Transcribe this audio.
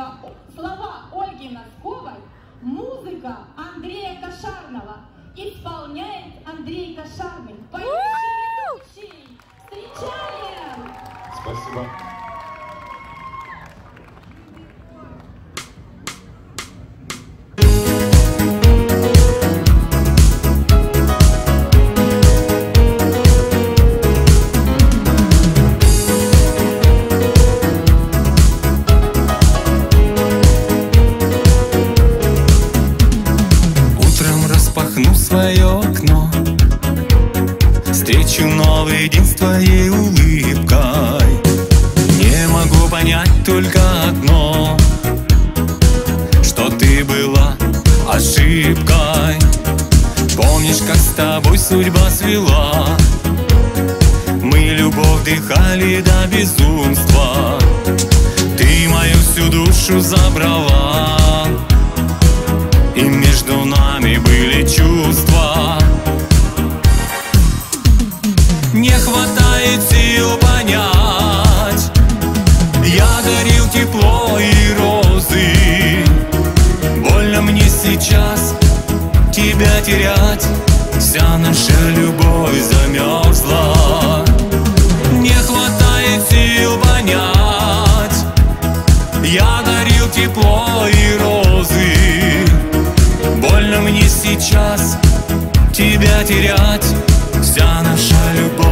музыка, слова Ольги Носковой, музыка Андрея Кошарного. Исполняет Андрей Кошарный. Поющий. Встречаем! Спасибо. Свое окно. Встречу новый день с твоей улыбкой. Не могу понять только одно Что ты была ошибкой. Помнишь, как с тобой судьба свела? Мы любовь дыхали до безумства. Ты мою всю душу забрала Не хватает сил понять. Я дарил тепло и розы. Больно мне сейчас тебя терять. Вся наша любовь замерзла. Не хватает сил понять. Я дарил тепло и розы. Больно мне сейчас тебя терять. Вся наша любовь